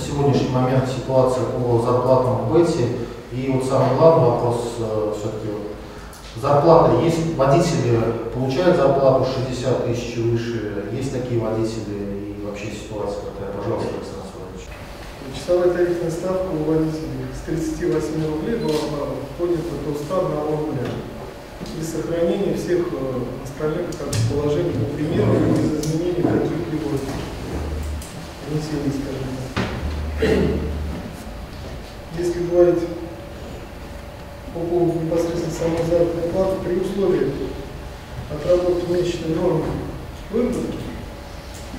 сегодняшний момент ситуация по зарплатам в БЭТе. И вот самый главный вопрос э, все-таки зарплата есть, водители получают зарплату 60 тысяч и выше, есть такие водители и вообще ситуация какая, пожалуйста, Александр Анатольевич. Часовая тарифная ставка у водителей с 38 рублей была поднята до 101 рубля. И сохранение всех э, остальных как, положений по примеру без изменений каких-либо внесений, скажем так. Если говорить по поводу непосредственно самой заработной платы, при условии отработки месячной нормы выработки,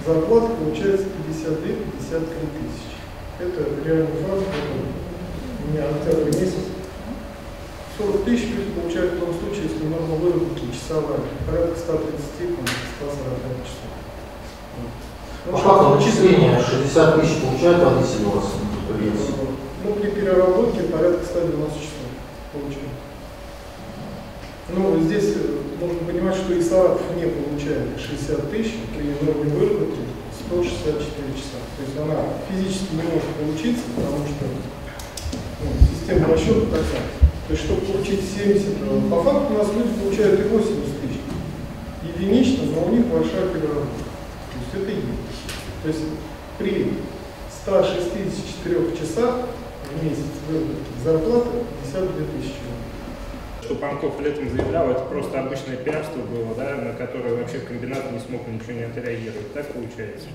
зарплата получается 52-53 тысячи. Это реальный факт, это у меня октябрь месяц. 40 тысяч люди получают в том случае, если норма выработки часовая, порядка 130 там, 140 часов. Ну, факт начисления 60 тысяч получают водители у вас на. Ну, при переработке порядка 190 часов получают. Ну, здесь э, нужно понимать, что и Саратов не получает 60 тысяч, при норме выработки 164 часа. То есть она физически не может получиться, потому что ну, система расчета такая. То есть, чтобы получить 70, э, по факту у нас люди получают и 80 тысяч. Единично, но у них большая переработка. То есть это есть. То есть при 164 часах в месяц выработки зарплата 52 тысячи рублей что Панков летом заявлял, это просто обычное пиарство было, да, на которое вообще комбинат не смог ничего не отреагировать. Так получается?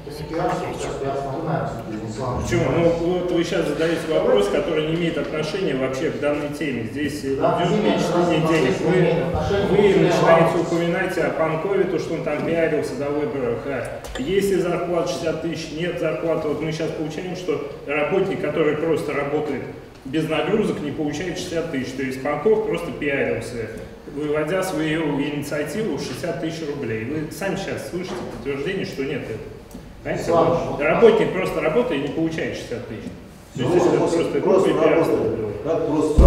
Почему? Ну, вот вы сейчас задаете вопрос, который не имеет отношения вообще к данной теме. Здесь Да, идет перечисление денег. Вы, вы начинаете упоминать о Панкове, то, что он там пиарился до выборов. А есть ли зарплата 60 тысяч, нет зарплаты. Вот мы сейчас получаем, что работник, который просто работает без нагрузок, не получает 60 тысяч. То есть Панков просто пиарился, выводя свою инициативу в 60 тысяч рублей. Вы сами сейчас слышите подтверждение, что нет этого. Понимаете? Вот Работник просто работает и не получает 60 тысяч. То есть это просто просто глупый пиарство работает. было. Как просто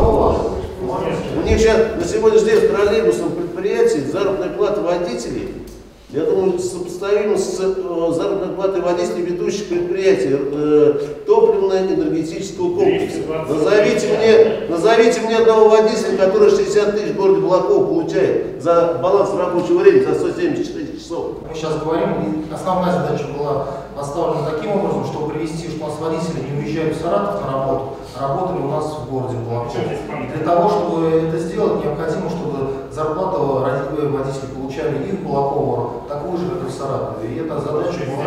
У них сейчас на сегодняшний день в троллейбусном предприятии заработная плата водителей, я думаю, сопоставима с э, заработной платой водителей ведущих предприятий э, топливно-энергетического комплекса. 220. Назовите мне, назовите мне одного водителя, который 60 тысяч в городе Балакова получает за баланс рабочего времени, за 176 часов. Мы сейчас говорим, и основная задача была поставлена таким образом, чтобы привести, что у нас водители не уезжали в Саратов на работу, а работали у нас в городе Балаков. И для того, чтобы это сделать, необходимо, чтобы зарплату роди- водители получали и в Балаково такую же, как и в Саратове. И эта задача была.